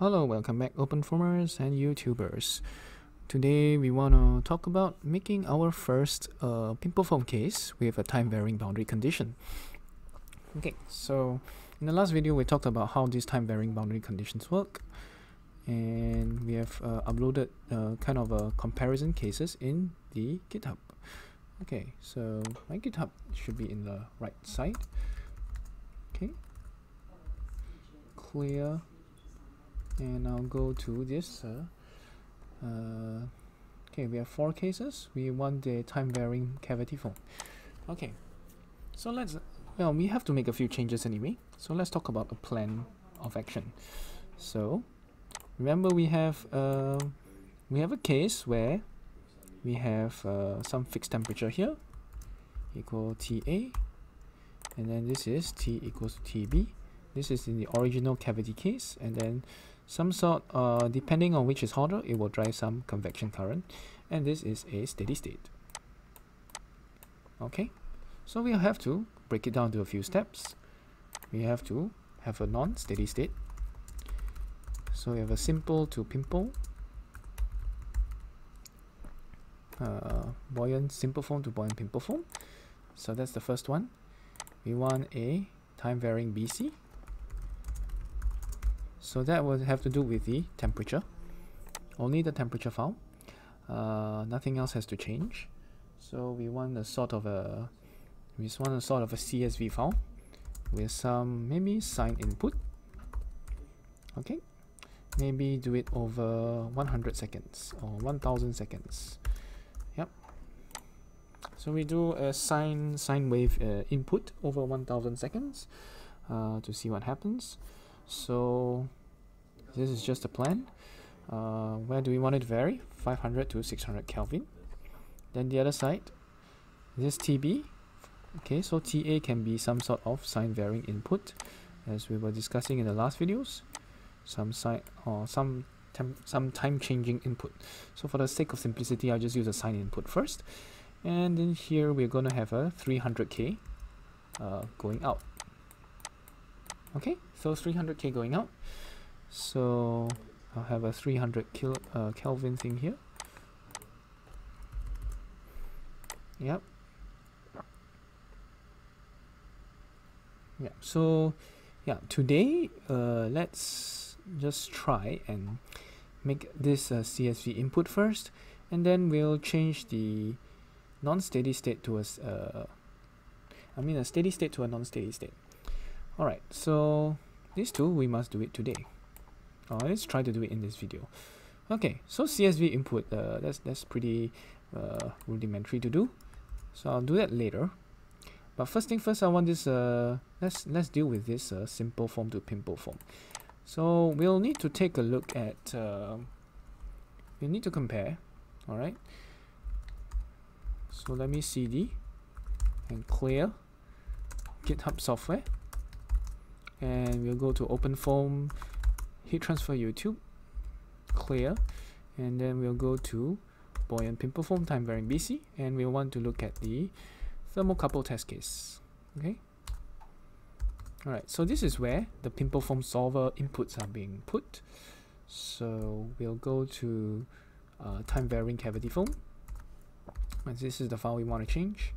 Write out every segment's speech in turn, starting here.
Hello, welcome back OpenFOAMers and YouTubers. Today we want to talk about making our first uh, pimple foam case with a time varying boundary condition. Okay, so in the last video we talked about how these time varying boundary conditions work and we have uh, uploaded uh, kind of a comparison cases in the GitHub. Okay, so my GitHub should be in the right side. Okay, clear and I'll go to this uh, okay we have four cases. We want the time varying cavity foam. Okay so let's well we have to make a few changes anyway. So let's talk about a plan of action. So remember we have uh, we have a case where we have uh, some fixed temperature here equal TA and then this is T equals TB this is in the original cavity case. And then some sort uh, depending on which is hotter it will drive some convection current and this is a steady state. Okay so we'll have to break it down to a few steps. We have to have a non-steady state. So we have a simple to pimple. Uh, buoyant simple foam to buoyant pimple foam so that's the first one. We want a time varying BC so that would have to do with the temperature. Only the temperature file. Uh, nothing else has to change. So we want a sort of a we just want a sort of a CSV file with some maybe sine input. Okay. Maybe do it over 100 seconds or 1000 seconds. Yep. So we do a sine sine wave uh, input over 1000 seconds uh, to see what happens. So this is just a plan. Uh, where do we want it to vary? 500 to 600 Kelvin. Then the other side, this TB. Okay, so TA can be some sort of sine varying input, as we were discussing in the last videos. Some sine or some some time changing input. So for the sake of simplicity, I'll just use a sine input first. And then here we're going to have a 300k uh, going out okay so 300k going out. So I'll have a 300 kil uh, Kelvin thing here. Yep. Yeah so yeah today uh, let's just try and make this uh, CSV input first and then we'll change the non-steady state to a uh, I mean a steady state to a non-steady state Alright, so these two we must do it today. Uh, let's try to do it in this video. Okay, so CSV input, uh, that's, that's pretty uh, rudimentary to do. So I'll do that later. But first thing first, I want this, uh, let's, let's deal with this uh, simple foam to pimple foam. So we'll need to take a look at, uh, we need to compare, alright. So let me cd and clear GitHub software and we'll go to OpenFOAM heat transfer YouTube clear. And then we'll go to buoyant pimple foam time varying BC and we'll want to look at the thermocouple test case. Okay? Alright so this is where the pimple foam solver inputs are being put. So we'll go to uh, time varying cavity foam and this is the file we want to change.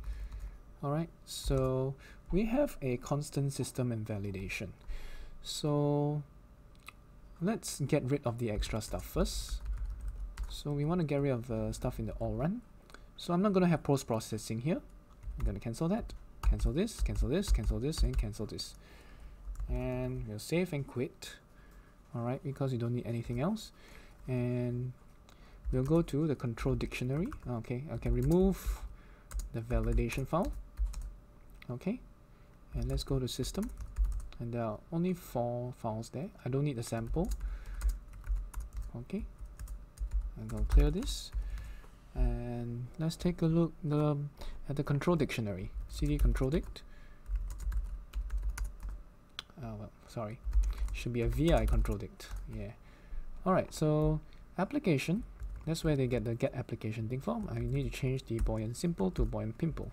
Alright so we have a constant system and validation. So let's get rid of the extra stuff first. So we want to get rid of the stuff in the all run. So I'm not going to have post processing here. I'm going to cancel that, cancel this, cancel this, cancel this, and cancel this. And we'll save and quit. Alright, because we don't need anything else. And we'll go to the control dictionary. Okay, I can remove the validation file. Okay, and let's go to system. And there are only four files there. I don't need the sample. Okay. I'm going to clear this. And let's take a look the, at the control dictionary. Cd control dict. Oh well sorry. Should be a vi control dict. Yeah. Alright so application. That's where they get the get application thing from. I need to change the buoyant simple to buoyant pimple.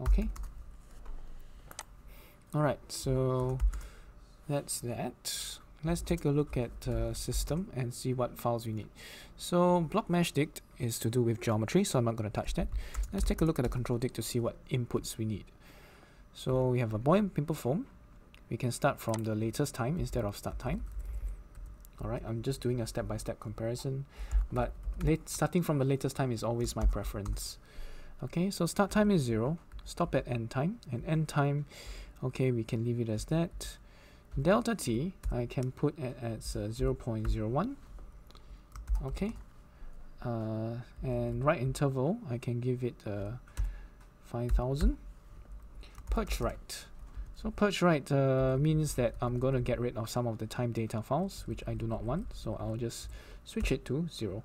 Okay Alright, so that's that. let's take a look at uh, system and see what files we need. So block mesh dict is to do with geometry, so I'm not going to touch that. Let's take a look at the control dict to see what inputs we need. So we have a buoyant pimple foam. We can start from the latest time instead of start time. Alright, I'm just doing a step-by-step -step comparison, but late, starting from the latest time is always my preference. Okay, so start time is 0, stop at end time, and end time, okay, we can leave it as that. Delta t, I can put it as uh, 0 0.01, okay, uh, and write interval, I can give it uh, 5000. Purge write, so purge write uh, means that I'm going to get rid of some of the time data files, which I do not want. So I'll just switch it to 0.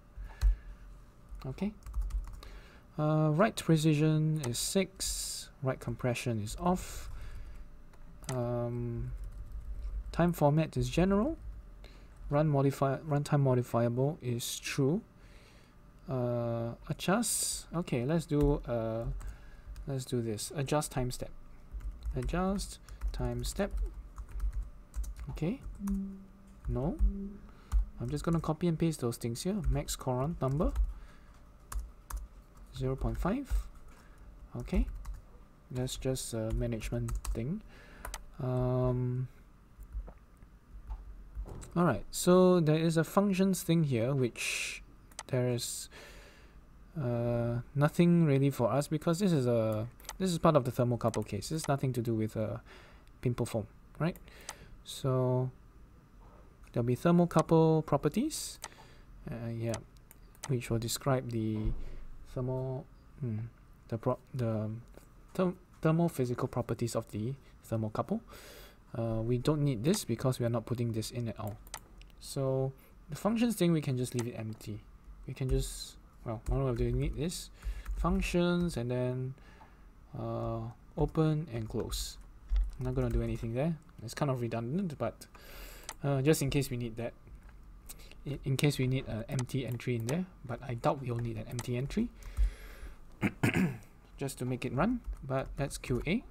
Okay. Uh, write precision is 6. Write compression is off. Um, time format is general. Run modify runtime modifiable is true. Uh, adjust. Okay, let's do uh, let's do this. Adjust time step. Adjust time step okay no I'm just gonna copy and paste those things here max courant number 0 0.5 okay that's just a management thing um, alright so there is a functions thing here which there is uh, nothing really for us because this is a this is part of the thermocouple case. It's nothing to do with uh, pimple foam, right? So there'll be thermocouple properties, uh, yeah, which will describe the thermal, hmm, the pro the therm thermophysical properties of the thermocouple. Uh, we don't need this because we are not putting this in at all. So the functions thing we can just leave it empty. We can just well, one way of need this. functions and then uh, open and close. I'm not gonna do anything there. It's kind of redundant, but uh, just in case we need that. In, in case we need an empty entry in there, but I doubt we'll need an empty entry. just to make it run, but let's QA,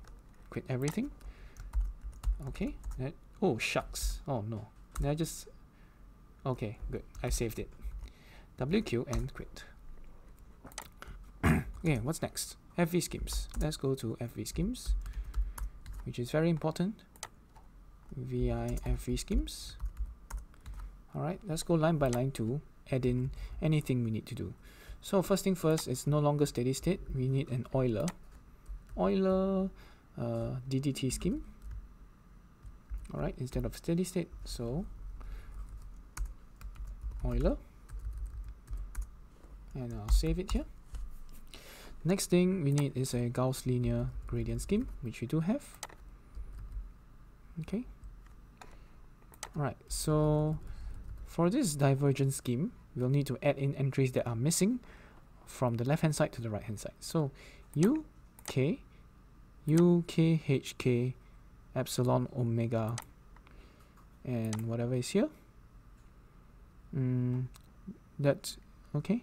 quit everything. Okay, that, oh shucks, oh no, I just, okay, good, I saved it. WQ and quit. okay, what's next? FV schemes. Let's go to FV schemes, which is very important. VI FV schemes. Alright, let's go line by line to add in anything we need to do. So first thing first, it's no longer steady state. We need an Euler. Euler uh, DDT scheme. Alright, instead of steady state. So Euler. And I'll save it here. Next thing we need is a Gauss linear gradient scheme, which we do have. Okay. Alright, so for this divergence scheme, we'll need to add in entries that are missing from the left hand side to the right hand side. So U, K, U, K, H, K, epsilon, omega, and whatever is here. Mm, that's okay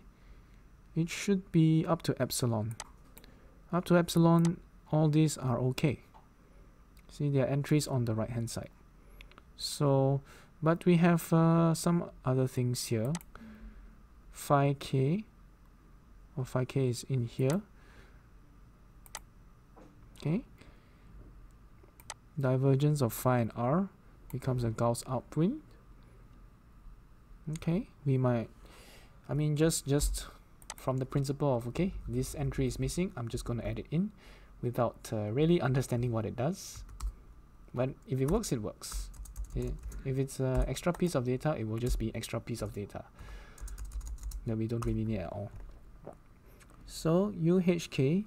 it should be up to epsilon. Up to epsilon, all these are okay. See, there are entries on the right hand side. So, but we have uh, some other things here. Phi k, or phi k is in here. Okay. Divergence of phi and r becomes a Gauss upwind. Okay, we might, I mean, just just from the principle of okay this entry is missing I'm just going to add it in without uh, really understanding what it does. But if it works it works. If it's an extra piece of data it will just be extra piece of data that we don't really need at all. So UHK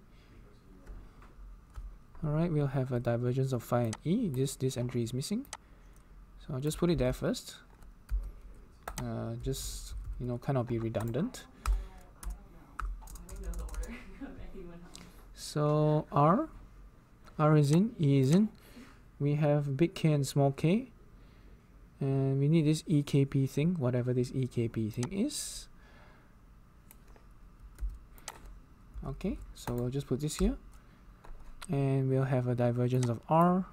alright we'll have a divergence of phi and E this this entry is missing so I'll just put it there first uh, just you know kind of be redundant So R, R is in, E is in. We have big K and small k. And we need this EKP thing, whatever this EKP thing is. Okay, so we'll just put this here. And we'll have a divergence of R.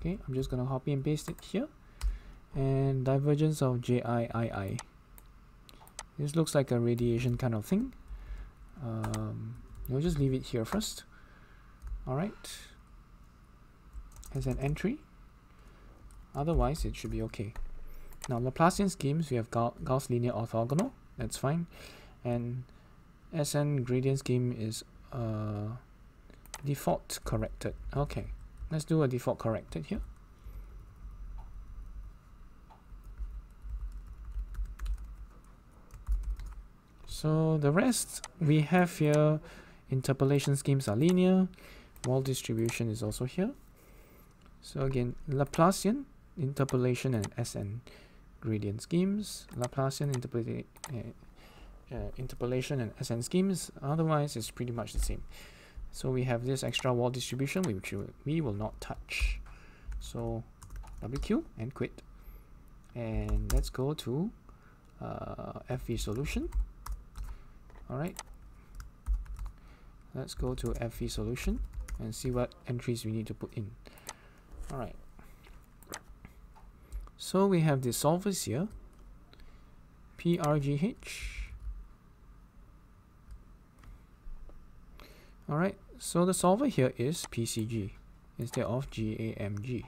okay I'm just gonna copy and paste it here. And divergence of JIII this looks like a radiation kind of thing. Um, we'll just leave it here first. Alright. As an entry. Otherwise it should be okay. Now Laplacian schemes we have Gauss linear orthogonal. That's fine. And SN gradient scheme is uh, default corrected. Okay let's do a default corrected here. So the rest we have here interpolation schemes are linear. Wall distribution is also here. So again Laplacian interpolation and SN gradient schemes. Laplacian interpolation uh, interpolation and SN schemes otherwise it's pretty much the same. So we have this extra wall distribution which we will not touch. So WQ and quit. And let's go to uh, FV solution. Alright. Let's go to FV solution and see what entries we need to put in. Alright. So we have the solvers here PRGH alright so the solver here is PCG instead of GAMG.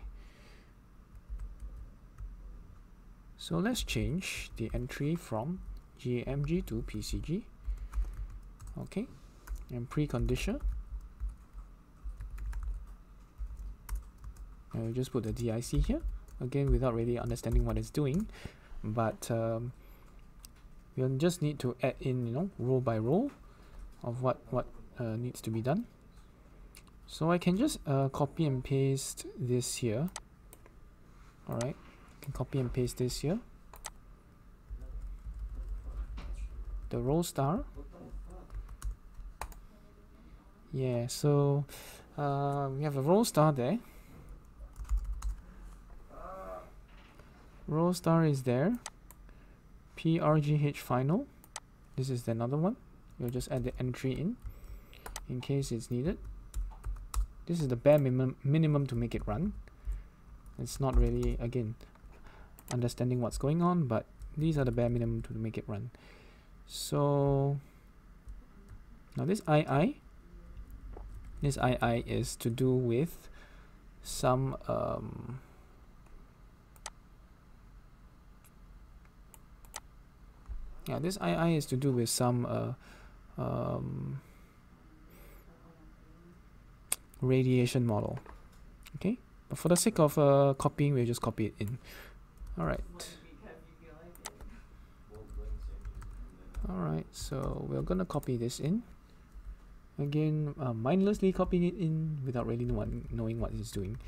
So let's change the entry from GAMG to PCG. Okay, and precondition. I'll just put the DIC here again without really understanding what it's doing, but um, we'll just need to add in you know row by row of what what uh, needs to be done. So I can just uh, copy and paste this here. Alright, can copy and paste this here. The rho star. Yeah, so uh, we have a rho star there. Rho star is there. PRGH final. This is another one. You'll just add the entry in in case it's needed. This is the bare minimum, minimum to make it run. It's not really, again, understanding what's going on, but these are the bare minimum to make it run. So now this II, this II is to do with some um, yeah this II is to do with some uh, um, radiation model. Okay? But for the sake of uh, copying we'll just copy it in. Alright. Alright so we're gonna copy this in. Again uh, mindlessly copying it in without really knowing, knowing what it's doing.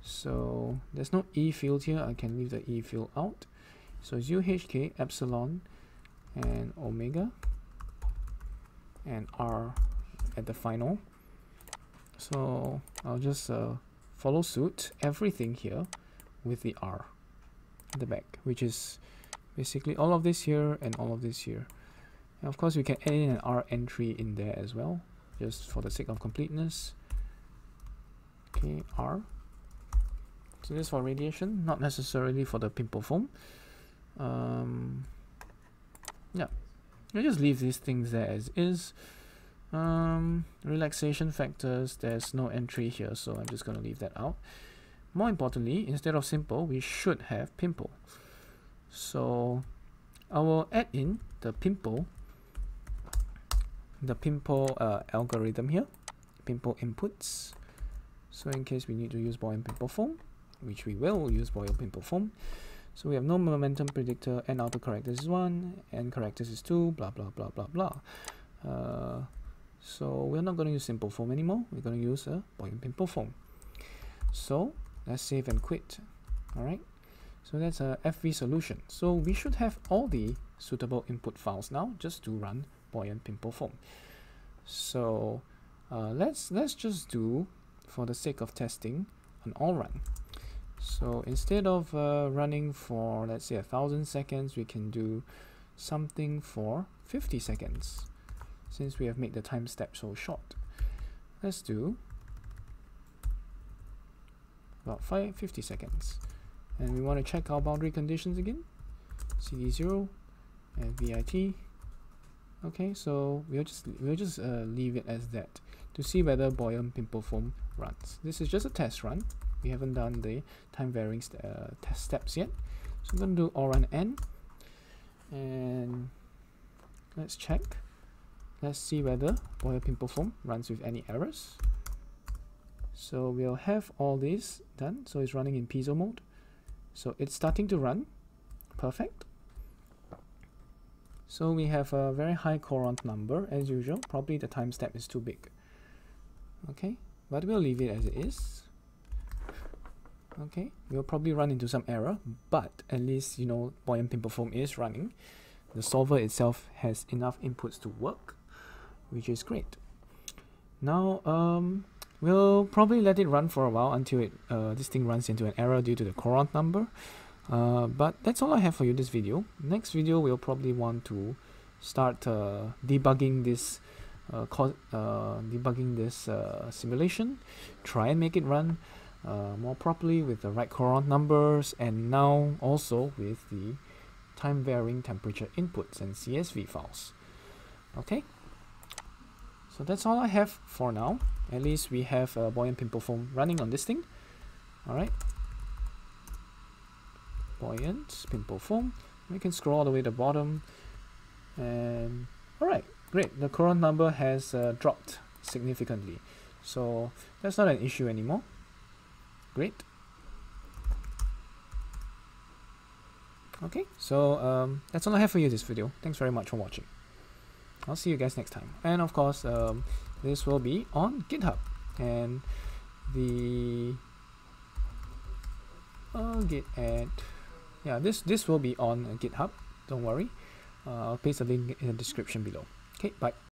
So there's no E field here. I can leave the E field out. So it's UHK epsilon and omega and R at the final so I'll just uh, follow suit everything here with the R the back, which is basically all of this here and all of this here. And of course, we can add in an R entry in there as well, just for the sake of completeness. Okay, R. So this for radiation, not necessarily for the pimple foam. Um, yeah, I just leave these things there as is. Um, relaxation factors, there's no entry here, so I'm just going to leave that out. More importantly, instead of simple, we should have pimple. So I will add in the pimple, the pimple uh, algorithm here, pimple inputs. So in case we need to use buoyant pimple foam, which we will use buoyant pimple foam. So we have no momentum predictor, and autocorrectors is 1, and correctors is 2, blah, blah, blah, blah, blah. Uh, so we're not going to use simple foam anymore. We're going to use a buoyant pimple foam. So let's save and quit. All right. So that's a FV solution. So we should have all the suitable input files now just to run buoyant pimple foam. So uh, let's let's just do for the sake of testing an all run. So instead of uh, running for let's say a thousand seconds, we can do something for 50 seconds since we have made the time step so short. Let's do about 5 50 seconds. And we want to check our boundary conditions again. Cd0 and vit okay so we'll just we'll just uh, leave it as that to see whether buoyant pimple foam runs. This is just a test run. We haven't done the time varying st uh, test steps yet. So I'm going to do all run n. And let's check let's see whether pimple foam runs with any errors. So we'll have all this done. So it's running in PISO mode. So it's starting to run. Perfect. So we have a very high Courant number as usual. Probably the time step is too big. Okay but we'll leave it as it is. Okay we'll probably run into some error but at least you know buoyant pimple foam is running. The solver itself has enough inputs to work which is great now um We'll probably let it run for a while until it uh, this thing runs into an error due to the Courant number. Uh, but that's all I have for you this video. Next video we'll probably want to start uh, debugging this uh, uh, debugging this uh, simulation, try and make it run more properly with the right Courant numbers and now also with the time varying temperature inputs and CSV files. Okay, so that's all I have for now. At least we have a buoyant pimple foam running on this thing. Alright. Buoyant pimple foam. We can scroll all the way to the bottom. And alright, great. The Courant number has uh, dropped significantly. So that's not an issue anymore. Great. Okay, so um, that's all I have for you this video. Thanks very much for watching. I'll see you guys next time. And of course, um, this will be on GitHub. And the uh, git yeah, this this will be on GitHub. Don't worry. Uh, I'll paste a link in the description below. Okay, bye.